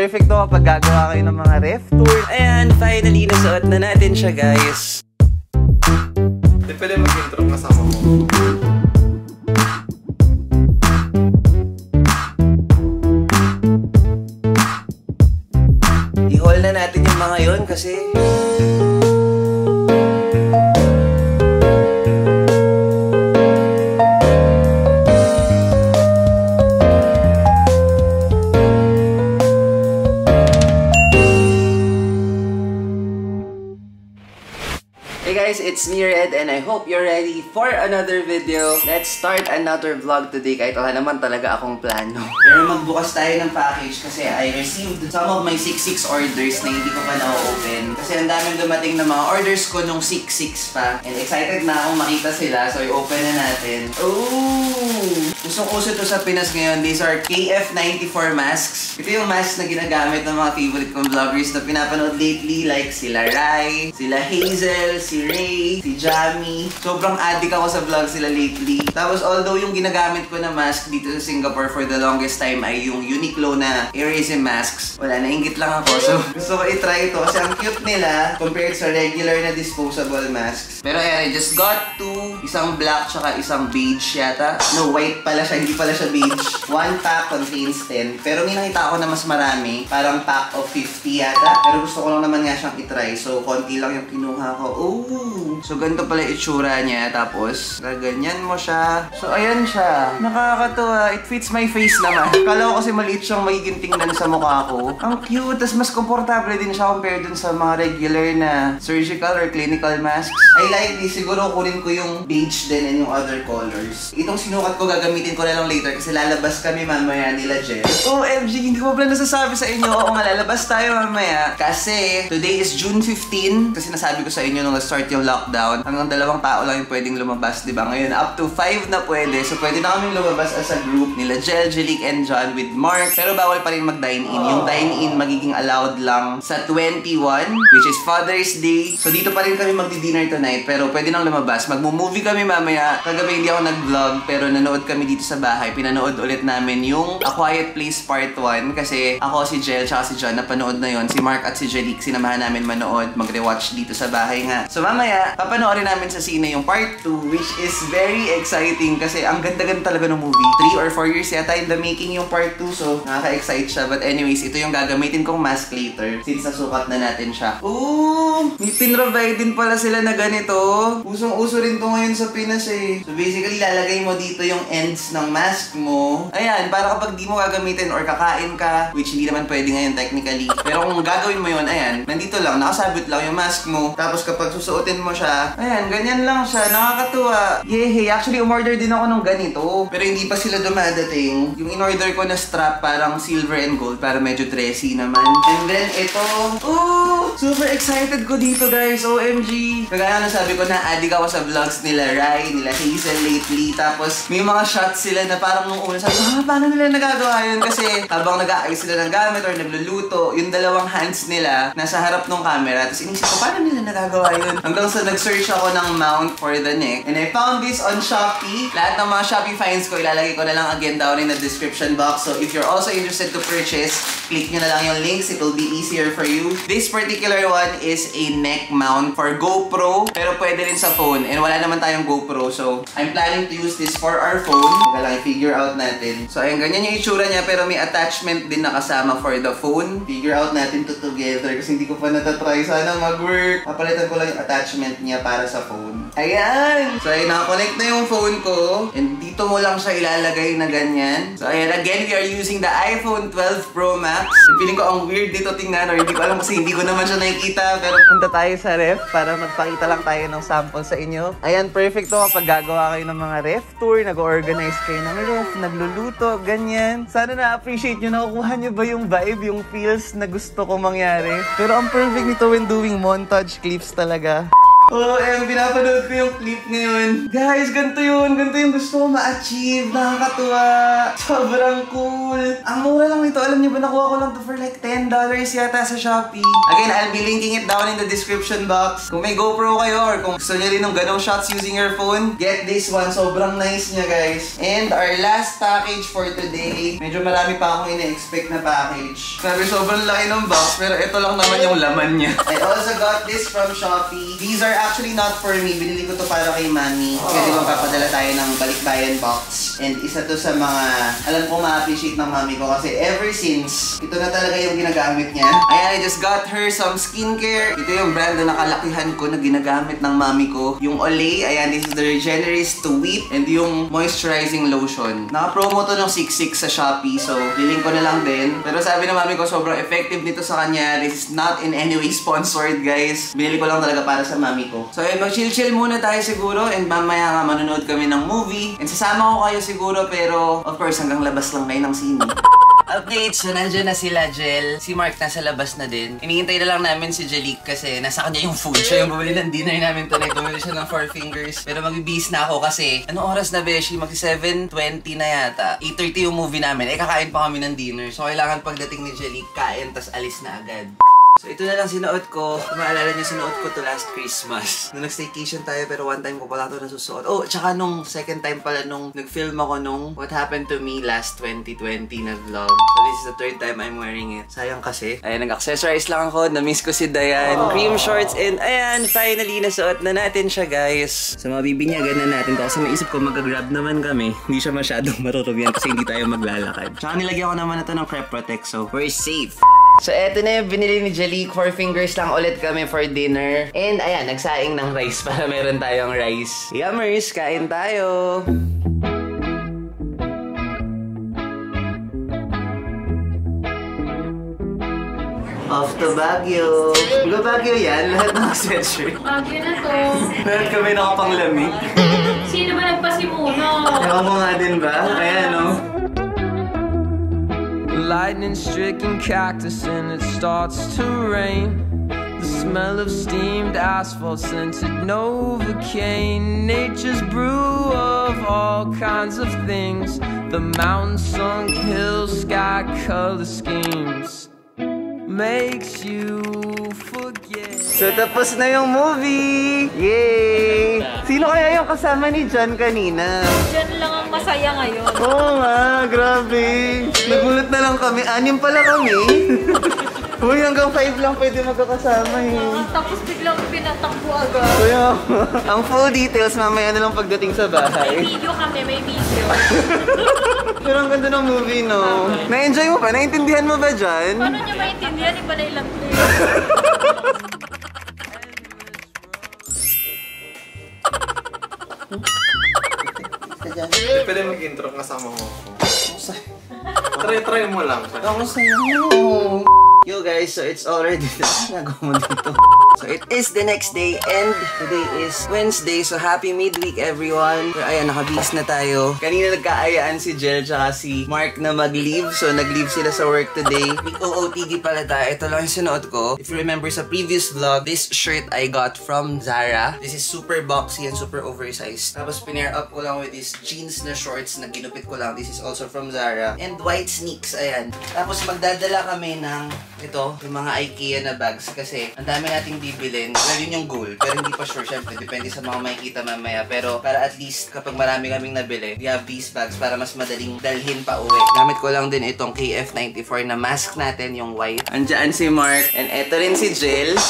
perfect to kapag gagawa kayo ng mga ref tour. Ayan, finally, nasuot na natin siya, guys. Di pwede mag-intro kasama mo. I-haul na natin yung mga yon kasi... me Red and I hope you're ready for another video. Let's start another vlog today kahit wala naman talaga akong plano. Pero magbukas tayo ng package kasi I received some of my 6-6 orders na hindi ko pa na-open. Kasi ang daming dumating na mga orders ko nung 6-6 pa. And excited na akong makita sila so i-open na natin. Ooh! Usong-uso to sa Pinas ngayon. These are KF94 masks. Ito yung mask na ginagamit ng mga favorite kong vloggers na pinapanood lately like sila Rai, sila Hazel, si Ray, si Jamie. Sobrang addict ako sa vlog sila lately. Tapos although yung ginagamit ko na mask dito sa Singapore for the longest time ay yung Uniqlo na Airism masks. Wala, nainggit lang ako. So gusto ko i-try ito kasi ang cute nila compared sa regular na disposable masks. Pero ayan, I just got two. Isang black tsaka isang beige yata. No, white pala siya. Hindi pala siya beige. One pack contains 10. Pero may nakita ako na mas marami. Parang pack of 50 yata. Pero gusto ko lang naman nga siyang itry. So, konti lang yung kinuha ko. Oh! So, ganito pala itsura niya. Tapos, gaganyan mo siya. So, ayan siya. Nakakatuwa. It fits my face naman. Kala ko kasi maliit siyang magiging tingnan sa mukha ko. Ang cute. Tapos, mas komportable din siya compared dun sa mga regular na surgical or clinical masks. I like this. Siguro kunin ko yung beige din and yung other colors. Itong sinukat ko, gagamitin ko na lang later kasi lalabas kami mamaya nila Jen. OMG, hindi ko pa pala nasasabi sa inyo. Oo nga, lalabas tayo mamaya. Kasi today is June 15. Kasi nasabi ko sa inyo nung na-start yung lockdown. Hanggang dalawang tao lang yung pwedeng lumabas, di ba? Ngayon, up to 5 na pwede. So pwede na kaming lumabas as a group nila Jel, Jelik, and John with Mark. Pero bawal pa rin mag-dine-in. Yung dine-in magiging allowed lang sa 21, which is Father's Day. So dito pa rin kami magdi-dinner tonight. Pero pwede nang lumabas. Magmo-movie kami mamaya. Kagabi hindi ako nag-vlog pero nanood kami dito sa bahay. Pinanood ulit namin yung A Quiet Place Part 1 kasi ako, si Jel, tsaka si John napanood na yon Si Mark at si Jelik sinamahan namin manood, mag-rewatch dito sa bahay nga. So mamaya, papanoorin namin sa sine yung Part 2 which is very exciting kasi ang ganda-ganda talaga ng movie. 3 or 4 years yata in the making yung Part 2 so nakaka-excite siya. But anyways, ito yung gagamitin kong mask later since nasukat na natin siya. Ooh! May pinrovide din pala sila na ganito. Usong-uso rin to ngayon sa Pinas eh. So basically, lalagay mo dito yung ends ng mask mo. Ayan, para kapag di mo gagamitin or kakain ka, which hindi naman pwede ngayon technically. Pero kung gagawin mo yun, ayan, nandito lang, nakasabit lang yung mask mo. Tapos kapag susuotin mo siya, ayan, ganyan lang siya. Nakakatuwa. Yehey, actually umorder din ako ng ganito. Pero hindi pa sila dumadating. Yung in-order ko na strap parang silver and gold para medyo dressy naman. And then ito, ooh, super excited ko dito guys, OMG. Kagaya na sabi ko na addict ako sa vlogs nila Rai, nila Hazel lately. Tapos may mga shots sila na parang nung una sabi ah, paano nila nagagawa yun? Kasi habang nag-aayos sila ng gamit or nagluluto, yung dalawang hands nila nasa harap ng camera. Tapos inisip ko, paano nila nagagawa yun? Hanggang sa nag-search ako ng mount for the neck. And I found this on Shopee. Lahat ng mga Shopee finds ko, ilalagay ko na lang again down in the description box. So if you're also interested to purchase, click nyo na lang yung links. It will be easier for you. This particular one is a neck mount for GoPro. Pero pwede rin sa phone. And wala naman tayong GoPro. So I'm planning to use this for our phone. Teka lang, i-figure out natin. So ayun, ganyan yung itsura niya. Pero may attachment din na kasama for the phone. Figure out natin to together. Kasi hindi ko pa natatry. Sana mag-work. Papalitan ko lang yung attachment niya para sa phone. Ayan! So ayun, nakakonect na yung phone ko. And dito mo lang siya ilalagay na ganyan. So ayan, again, we are using the iPhone 12 Pro Max. And feeling ko ang weird dito tingnan or hindi ko alam kasi hindi ko naman siya nakikita. Pero punta tayo sa ref para magpakita lang tayo ng sample sa inyo. Ayan, perfect to kapag gagawa kayo ng mga ref tour, nag-organize kayo ng ref, nagluluto, ganyan. Sana na-appreciate nyo, nakukuha nyo ba yung vibe, yung feels na gusto kong mangyari. Pero ang perfect nito when doing montage clips talaga. Oh, eh, pinapanood ko yung clip ngayon. Guys, ganito yun. Ganito yung gusto ko ma-achieve. Nakakatuwa. Sobrang cool. Ang mura lang nito. Alam niyo ba, nakuha ko lang to for like $10 yata sa Shopee. Again, I'll be linking it down in the description box. Kung may GoPro kayo or kung gusto niyo rin ng ganong shots using your phone, get this one. Sobrang nice niya, guys. And our last package for today. Medyo marami pa akong ina-expect na package. Sabi, sobrang laki ng box, pero ito lang naman yung laman niya. I also got this from Shopee. These are actually not for me. Binili ko to para kay Mami. Kasi di ba papadala tayo ng balikbayan box. And isa to sa mga, alam ko ma-appreciate ng Mami ko kasi ever since, ito na talaga yung ginagamit niya. Ayan, I just got her some skincare. Ito yung brand na nakalakihan ko na ginagamit ng Mami ko. Yung Olay, ayan, this is the Regenerist to Weep. And yung moisturizing lotion. Naka-promo to ng 66 sa Shopee. So, biling ko na lang din. Pero sabi ng Mami ko, sobrang effective nito sa kanya. This is not in any way sponsored, guys. Binili ko lang talaga para sa Mami ko. So, ayun, mag-chill-chill muna tayo siguro. And mamaya nga, manonood kami ng movie. And sasama ko kayo siguro, pero of course, hanggang labas lang kayo ng sine. Update, so nandiyan na sila, Jel. Si Mark nasa labas na din. Hinihintay na lang namin si Jelique kasi nasa kanya yung food. Siya yung bumili ng dinner namin tonight. Bumili siya ng Four Fingers. Pero magbibis na ako kasi anong oras na, Beshi? Magsi 7.20 na yata. 8.30 yung movie namin. Eh, kakain pa kami ng dinner. So, kailangan pagdating ni Jelique, kain, tas alis na agad. So ito na lang sinuot ko. Kung maalala niyo, sinuot ko to last Christmas. Nung nag-staycation tayo, pero one time ko pala to nasusuot. Oh, tsaka nung second time pala nung nag-film ako nung What Happened to Me last 2020 na vlog. So this is the third time I'm wearing it. Sayang kasi. Ayan, nag-accessorize lang ako. Na-miss ko si Dayan. Cream shorts and ayan, finally nasuot na natin siya, guys. So mabibinyagan na natin to kasi naisip ko mag-grab naman kami. Hindi siya masyadong marurugyan kasi hindi tayo maglalakad. Tsaka nilagyan ko naman na to ng Prep Protect so we're safe. So, eto na yung binili ni Jalik. Four fingers lang ulit kami for dinner. And, ayan, nagsaing ng rice para meron tayong rice. Yummers, kain tayo! Off to Baguio. Ba Baguio yan? Lahat ng sweatshirt. Bagyo na to. Lahat kami nakapanglamig. Sino ba nagpasimuno? Ewan mo nga din ba? Ayan, no? Lightning stricken cactus and it starts to rain. The smell of steamed asphalt scented Novocaine. Nature's brew of all kinds of things. The mountain sunk hills, sky color schemes. Makes you. So, tapos na yung movie! Yay! Sino kaya yung kasama ni John kanina? Diyan lang ang masaya ngayon. Oo nga, grabe. Nagulat na lang kami. Anim pala kami. Uy, hanggang five lang pwede magkakasama eh. Tapos biglang pinatakbo agad. Kuya, ang full details mamaya na lang pagdating sa May bahay. video kami, may video. Pero ang ganda ng movie, no? Na-enjoy mo ba? Naintindihan mo ba dyan? Paano niya maintindihan? Iba na ilang pwede mag-intro kasama mo ako. Try, try mo lang. Ako sa'yo. Yo guys, so it's already nagawa dito. So it is the next day and today is Wednesday. So happy midweek everyone. So ayan, nakabis na tayo. Kanina nagkaayaan si Jel tsaka si Mark na mag-leave. So nag-leave sila sa work today. Week OOTD pala tayo. Ito lang yung sinuot ko. If you remember sa previous vlog, this shirt I got from Zara. This is super boxy and super oversized. Tapos pinair up ko lang with these jeans na shorts na ginupit ko lang. This is also from Zara. And white sneaks, ayan. Tapos magdadala kami ng ito, yung mga IKEA na bags kasi ang dami nating bibilin. Well, yun yung goal. Pero hindi pa sure, syempre. Depende sa mga makikita mamaya. Pero para at least kapag marami kaming nabili, we have these bags para mas madaling dalhin pa uwi. Gamit ko lang din itong KF94 na mask natin, yung white. Andiyan si Mark. And eto rin si Jill.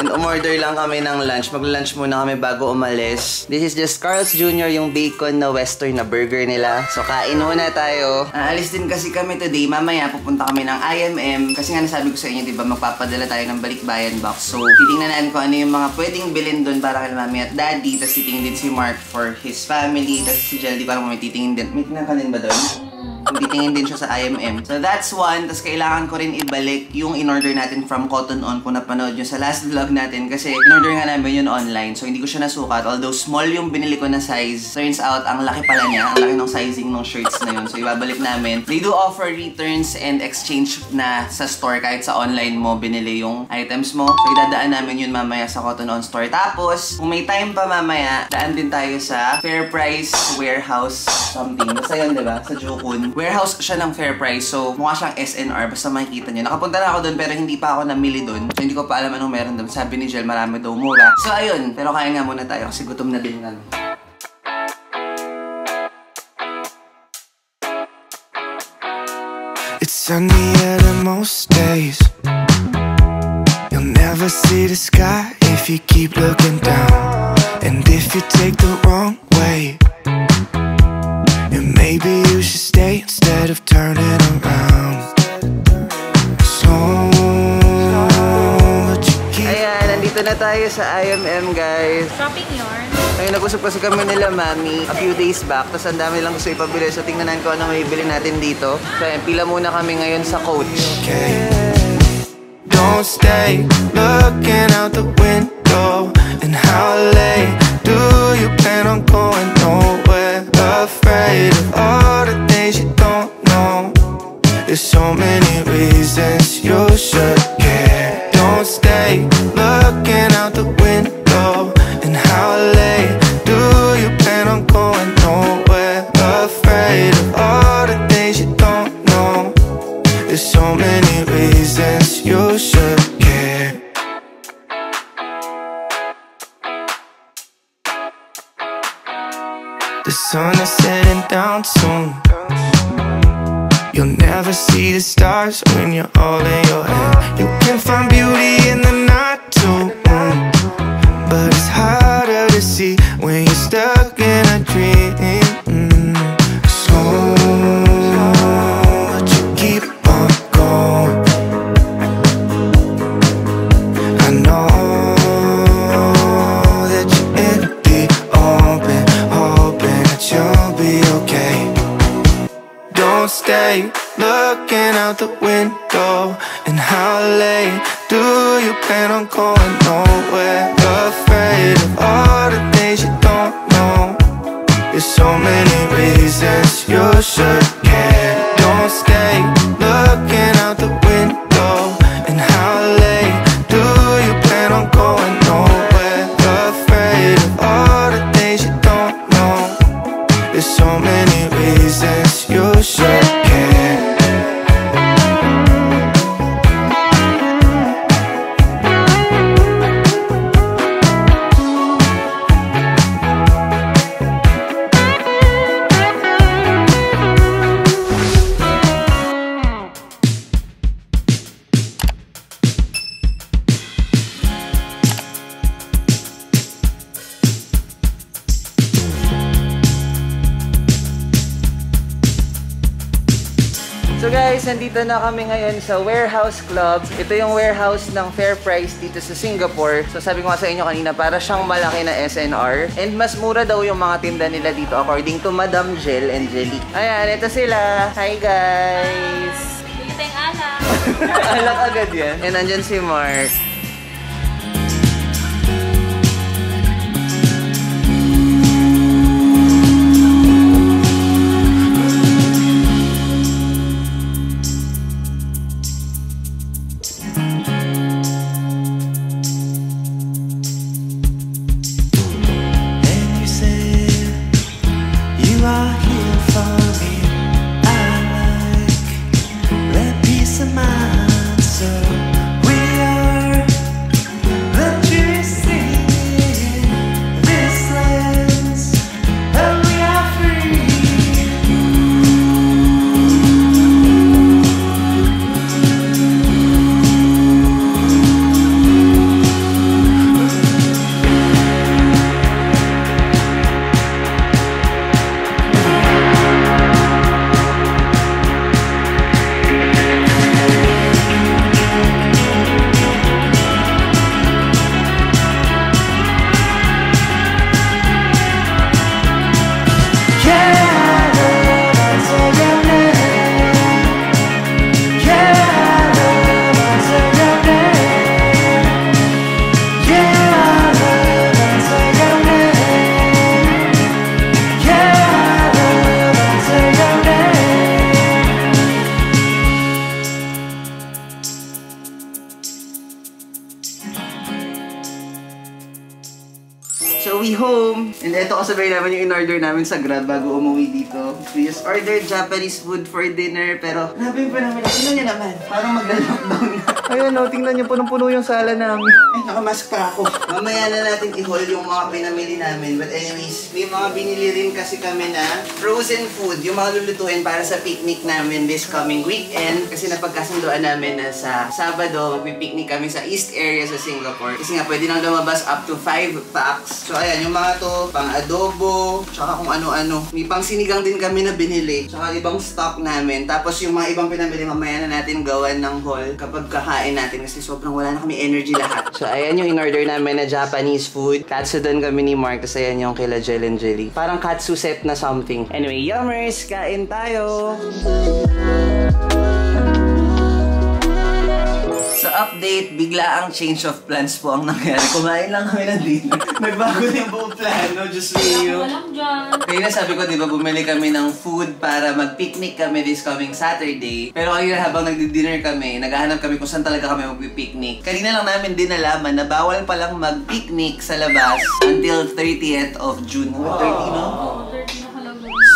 And umorder lang kami ng lunch. Mag-lunch muna kami bago umalis. This is just Carl's Jr. yung bacon na western na burger nila. So kain muna tayo. Aalis din kasi kami today. Mamaya pupunta kami ng IMM. Kasi nga nasabi ko sa inyo, di ba, magpapadala tayo ng balikbayan box. So titingnan kung ano yung mga pwedeng bilhin doon para kay mami at daddy. Tapos titingin din si Mark for his family. Tapos si Jel, di ko alam kung may titingin din. May tingnan ka din ba doon? Kung titingin din siya sa IMM. So that's one. Tapos kailangan ko rin ibalik yung in-order natin from Cotton On kung napanood nyo sa last vlog natin. Kasi in-order nga namin yun online. So hindi ko siya nasukat. Although small yung binili ko na size, turns out ang laki pala niya. Ang laki ng sizing ng shirts na yun. So ibabalik namin. They do offer returns and exchange na sa store kahit sa online mo binili yung items mo. So idadaan namin yun mamaya sa Cotton On store. Tapos, kung may time pa mamaya, daan din tayo sa Fair Price Warehouse something. Basta yun, di ba? Sa Warehouse siya ng Fair Price. So, mukha siyang SNR. Basta makikita nyo. Nakapunta na ako doon pero hindi pa ako namili doon. So, hindi ko pa alam anong meron doon. Sabi ni Jel, marami daw mura. So, ayun. Pero kaya nga muna tayo kasi gutom na din lang. It's sunny at most days. You'll never see the sky if you keep looking down. And if you take the wrong way, maybe you should stay instead of turning around. So, what you keep Ayan, nandito na tayo sa IMM, guys. Shopping yarn. Ngayon, nag-usap kasi kami nila, Mami, a few days back. Tapos ang dami lang gusto ipabili. So, tingnan natin kung ano may bili natin dito. So, ayan, pila muna kami ngayon sa coach. okay? Don't stay looking out the window. And how late do you plan on going nowhere? Afraid of all the things you don't know. There's so many reasons you should care. Don't stay looking out the window. And how late sun is setting down soon. You'll never see the stars when you're all in your head. You can find beauty in the night too. mm. But it's harder to see Don't stay looking out the window. And how late do you plan on going nowhere? Afraid of all the things you don't know. There's so many reasons you should care. Don't stay looking out the window. Guys, nandito na kami ngayon sa Warehouse Club. Ito yung warehouse ng Fair Price dito sa Singapore. So sabi ko nga sa inyo kanina, para siyang malaki na SNR. And mas mura daw yung mga tinda nila dito according to Madam Jel and Jelly. Ayan, ito sila. Hi guys! Alak. Alak agad yan. And nandyan si Mark. And ito kasabay naman yung in-order namin sa Grab bago umuwi dito. We just ordered Japanese food for dinner, pero grabe pa namin. Tingnan niyo naman, parang magla-lockdown na. Ayun, oh, tingnan niyo, punong-puno yung sala namin. Ay, nakamask pa ako. Mamaya na natin i-haul yung mga pinamili namin. But anyways, may mga binili rin kasi kami na frozen food. Yung mga lulutuin para sa picnic namin this coming weekend. Kasi napagkasunduan namin na sa Sabado, magpipicnic kami sa East area sa Singapore. Kasi nga, pwede nang lumabas up to 5 packs. So ayan, yung mga to, pang adobo, tsaka kung ano-ano. May pang sinigang din kami na binili. Tsaka ibang stock namin. Tapos yung mga ibang pinamili, mamaya na natin gawan ng haul kapag kakain natin. Kasi sobrang wala na kami energy lahat. So ayan yung in-order namin na Japanese food. Katsudon kami ni Mark. Tapos ayan yung kila Jel and Jelly. Parang katsu set na something. Anyway, yummers! Kain tayo! Sa update, bigla ang change of plans po ang nangyari. Kumain lang kami ng dinner. Nagbago na yung buong plano, Diyos mio. Walang dyan. Kaya na sabi ko, di ba, bumili kami ng food para mag-picnic kami this coming Saturday. Pero kanina habang nagdi-dinner kami, naghahanap kami kung saan talaga kami mag-picnic. Kanina lang namin din nalaman na bawal palang mag-picnic sa labas until 30th of June. Wow. 30, no?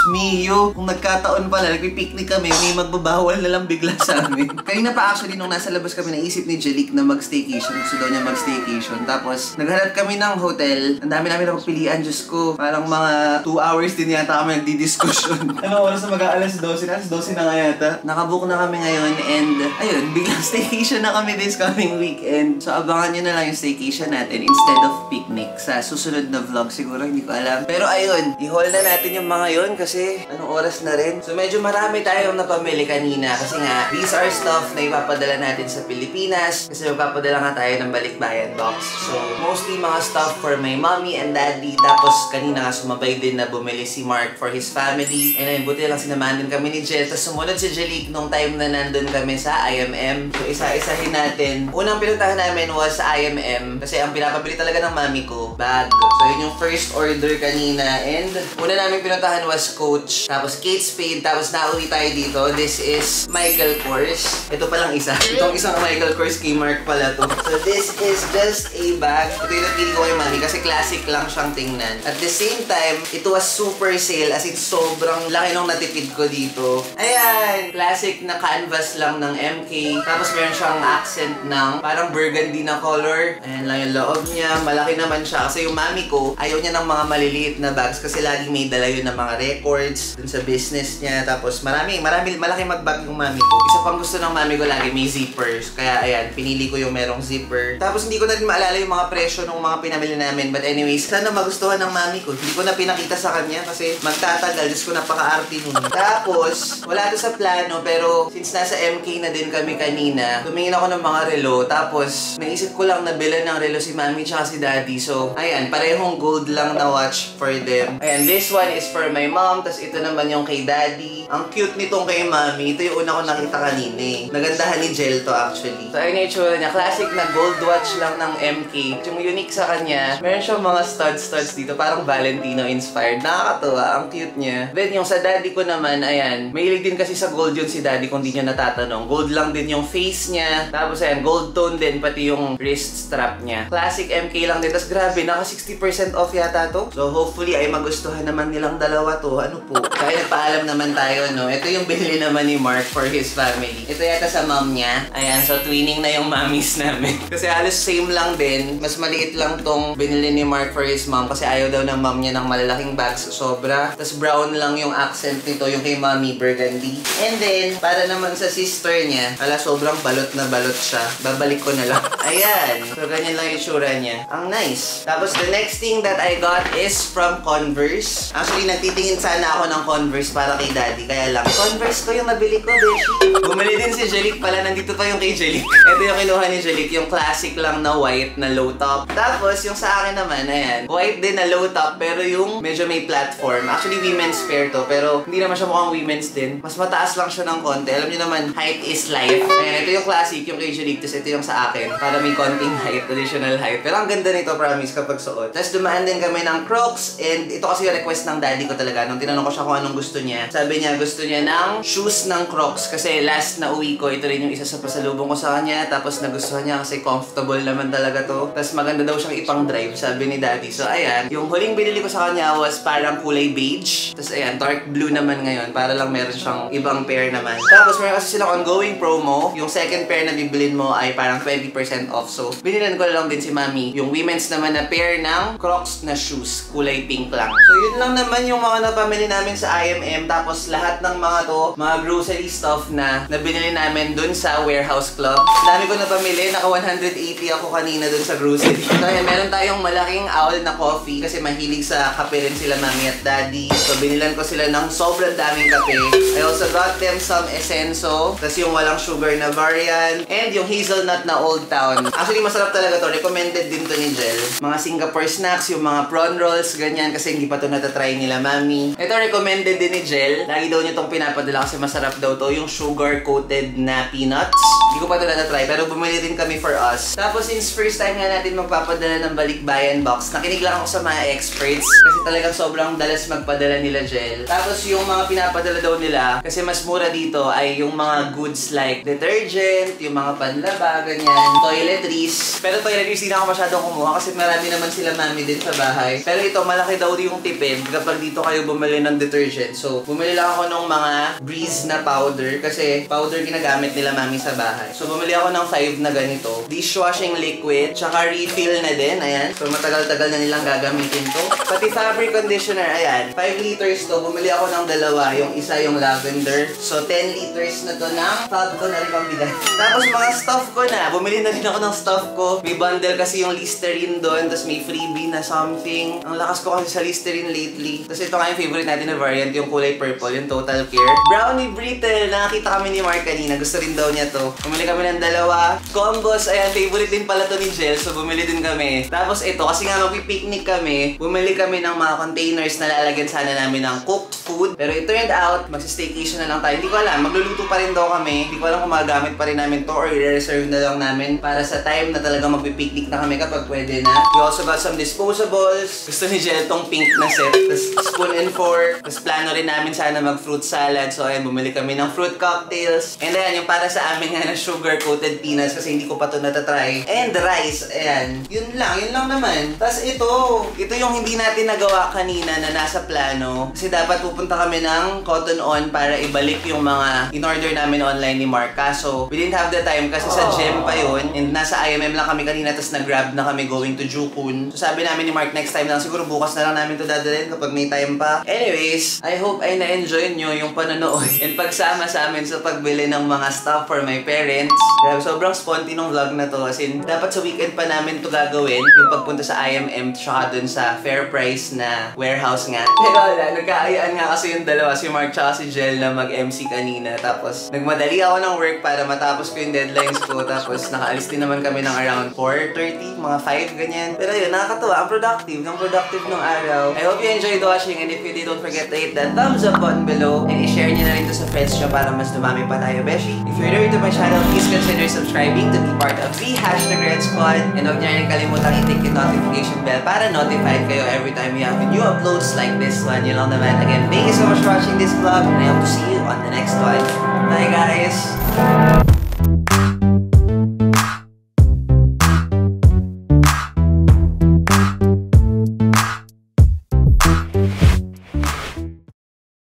Oo, 30 nakalagay. Mio, kung nagkataon pala, nagpipiknik kami, may magbabawal na lang bigla sa amin. Kanina pa actually, nung nasa labas kami, naisip ni Jalik na mag-staycation. Gusto daw niya mag-staycation. Tapos, naghanap kami ng hotel. Ang dami namin napagpilian, Diyos ko. Parang mga 2 hours din yata kami nagdi-discussion. ano oras na mag-aalas 12 na? Alas 12 na nga yata. Nakabook na kami ngayon and ayun, biglang staycation na kami this coming weekend. So, abangan nyo na lang yung staycation natin instead of picnic sa susunod na vlog siguro, hindi ko alam. Pero ayun, i-haul na natin yung mga yun kasi anong oras na rin. So medyo marami tayong napamili kanina kasi nga these are stuff na ipapadala natin sa Pilipinas kasi magpapadala nga tayo ng balikbayan box. So mostly mga stuff for my mommy and daddy. Tapos kanina nga sumabay din na bumili si Mark for his family. And ayun, buti lang sinamahan din kami ni Jel. Tapos sumunod si Jelik nung time na nandun kami sa IMM. So isa-isahin natin. Unang pinuntahan namin was sa IMM kasi ang pinapabili talaga ng mami ko, bag. So yun yung first order kanina. And una namin pinuntahan was Coach. Tapos Kate Spade. Tapos nauwi tayo dito. This is Michael Kors. Ito palang isa. Itong isang Michael Kors kay Mark pala to. So this is just a bag. Ito yung napili ko kay mami kasi classic lang siyang tingnan. At the same time, ito was super sale as in sobrang laki nung natipid ko dito. Ayan! Classic na canvas lang ng MK. Tapos meron siyang accent ng parang burgundy na color. Ayan lang yung loob niya. Malaki naman siya kasi yung mami ko ayaw niya ng mga maliliit na bags kasi laging may dala yun ng mga records dun sa business niya. Tapos marami, marami, malaki magbag yung mami ko. Isa pang gusto ng mami ko lagi may zippers. Kaya ayan, pinili ko yung merong zipper. Tapos hindi ko na rin maalala yung mga presyo ng mga pinamili namin. But anyways, sana magustuhan ng mami ko. Hindi ko na pinakita sa kanya kasi magtatagal. Diyos ko napaka-arte nun. Tapos, wala to sa plano pero since nasa MK na din kami kanina, tumingin ako ng mga relo. Tapos, naisip ko lang na bilan ng relo si mami tsaka si daddy. So, ayan, parehong gold lang na watch for them. Ayan, this one is for my mom. Tapos ito naman yung kay daddy. Ang cute nitong kay mami. Ito yung una ko nakita kanina eh. Nagandahan ni Jel to actually. So, ayun yung niya. Classic na gold watch lang ng MK. Yung unique sa kanya, meron siyang mga studs-studs dito. Parang Valentino inspired. Nakakatuwa. Ang cute niya. Then, yung sa daddy ko naman, ayan. Mahilig din kasi sa gold yun si daddy kung di niya natatanong. Gold lang din yung face niya. Tapos, ayan, gold tone din pati yung wrist strap niya. Classic MK lang din. Tapos, grabe, naka 60% off yata to. So, hopefully, ay magustuhan naman nilang dalawa to. Ano po? Kaya nagpaalam naman tayo, no? Ito yung binili naman ni Mark for his family. Ito yata sa mom niya. Ayan, so twinning na yung mommies namin. kasi halos same lang din. Mas maliit lang tong binili ni Mark for his mom kasi ayaw daw ng mom niya ng malalaking bags. Sobra. Tapos brown lang yung accent nito, yung kay mommy burgundy. And then, para naman sa sister niya, ala sobrang balot na balot siya. Babalik ko na lang. Ayan. So, ganyan lang yung itsura niya. Ang nice. Tapos, the next thing that I got is from Converse. Actually, nagtitingin sana ako ng Converse para kay daddy. Kaya lang, Converse ko yung nabili ko, beshi. Bumili din si Jelik pala. Nandito pa yung kay Jelik. Ito yung kinuha ni Jelik. Yung classic lang na white na low top. Tapos, yung sa akin naman, ayan. White din na low top, pero yung medyo may platform. Actually, women's pair to. Pero, hindi naman siya mukhang women's din. Mas mataas lang siya ng konti. Alam niyo naman, height is life. Ayan, ito yung classic, yung kay Janique, tapos ito yung sa akin. Para may konting height, additional height. Pero ang ganda nito, promise, kapag suot. Tapos dumaan din kami ng Crocs, and ito kasi yung request ng daddy ko talaga. Nung tinanong ko siya kung anong gusto niya, sabi niya, gusto niya ng shoes ng Crocs. Kasi last na uwi ko, ito rin yung isa sa pasalubong ko sa kanya. Tapos nagustuhan niya kasi comfortable naman talaga to. Tapos maganda daw siyang ipang drive, sabi ni daddy. So ayan, yung huling binili ko sa kanya was parang kulay beige. Tapos ayan, dark blue naman ngayon para lang meron siyang ibang pair naman. Tapos meron kasi silang ongoing promo. Yung second pair na bibilin mo ay parang 20% off. So, binilan ko lang din si Mami. Yung women's naman na pair ng Crocs na shoes. Kulay pink lang. So, yun lang naman yung mga napamili namin sa IMM. Tapos, lahat ng mga to, mga grocery stuff na nabinili namin dun sa warehouse club. Dami ko napamili. Naka 180 ako kanina dun sa grocery. So, ayan, meron tayong malaking owl na coffee kasi mahilig sa kape rin sila Mami at Daddy. So, binilan ko sila ng sobrang daming kape. I also got them some Essenso. Tapos yung walang sugar na variant. And yung hazelnut na Old Town. Actually, masarap talaga to. Recommended din to ni Jel. Mga Singapore snacks, yung mga prawn rolls, ganyan. Kasi hindi pa to natatry nila, mami. Ito recommended din ni Jel. Lagi daw niya tong pinapadala kasi masarap daw to. Yung sugar-coated na peanuts. Hindi ko pa ito natatry, pero bumili din kami for us. Tapos since first time nga natin magpapadala ng balikbayan box, nakinig lang ako sa mga experts. Kasi talagang sobrang dalas magpadala nila Jel. Tapos yung mga pinapadala daw nila, kasi mas mura dito, ay yung mga goods like detergent, yung mga panlaba, ganyan, toiletries. Pero toiletries hindi na ako masyadong kumuha kasi marami naman sila mami din sa bahay. Pero ito, malaki daw yung tipid kapag dito kayo bumili ng detergent. So, bumili lang ako ng mga Breeze na powder kasi powder ginagamit nila mami sa bahay. So, bumili ako ng 5 na ganito. Dishwashing liquid, tsaka refill na din, ayan. So, matagal-tagal na nilang gagamitin to. Pati fabric conditioner, ayan. 5 liters to, bumili ako ng dalawa. Yung isa yung lavender. So, 10 liters na to ng fab ko na rin pambigan. Tapos mga stuff ko na. Bumili na din ako ng stuff ko. May bundle kasi yung Listerine doon. Tapos may freebie na something. Ang lakas ko kasi sa Listerine lately. Tapos ito nga yung favorite natin na variant, yung kulay purple, yung Total Care. Brownie Brittle. Nakakita kami ni Mark kanina. Gusto rin daw niya to. Bumili kami ng dalawa. Combos. Ayan, favorite din pala to ni Jel. So bumili din kami. Tapos ito, kasi nga magpipiknik kami, bumili kami ng mga containers na lalagyan sana namin ng cooked food. Pero it turned out, magsi-staycation na lang tayo. Hindi ko alam, magluluto pa rin daw kami. Hindi ko alam kung magagamit pa rin namin to or i-reserve na lang namin para sa time na talaga magpipiknik na kami kapag pwede na. We also got some disposables. Gusto ni Jel tong pink na set. Tapos spoon and fork. Tapos plano rin namin sana mag-fruit salad. So ayan, bumili kami ng fruit cocktails. And ayan, yung para sa amin nga na sugar-coated peanuts kasi hindi ko pa to natatry. And rice. Ayan. Yun lang, yun lang naman. Tapos ito, ito yung hindi natin nagawa kanina na nasa plano. Kasi dapat pupunta kami ng Cotton On para ibalik yung mga in-order namin online ni Mark. Kaso, we didn't have the time kasi sa gym pa yun. And nasa IMM lang kami kanina, tapos nag-grab na kami going to Jukun. So sabi namin ni Mark, next time lang, siguro bukas na lang namin to dadalhin kapag may time pa. Anyways, I hope ay na-enjoy nyo yung panonood and pagsama sa amin sa pagbili ng mga stuff for my parents. Grabe, sobrang sponty nung vlog na to. As in, dapat sa weekend pa namin to gagawin. Yung pagpunta sa IMM tsaka dun sa fair price na warehouse nga. Pero wala, nagkaayaan nga kasi yung dalawa, si Mark tsaka si Jel na mag-MC kanina. Tapos, nagmadali ako ng work para matapos ko yung deadlines ko. Tapos, nakaalis din naman kami ng around 4.30, mga 5, ganyan. Pero yun, nakakatuwa. Ang productive, ang productive ng araw. I hope you enjoyed watching and if you did, don't forget to hit that thumbs up button below and i-share nyo na rin to sa friends nyo para mas dumami pa tayo, Beshi. If you're new to my channel, please consider subscribing to be part of the Hashtag Red Squad. And huwag nyo rin kalimutan i-tick yung notification bell para notified kayo every time we have new uploads like this one. Yun lang naman. Again, thank you so much for watching this vlog and I hope to see you on the next one. Bye guys!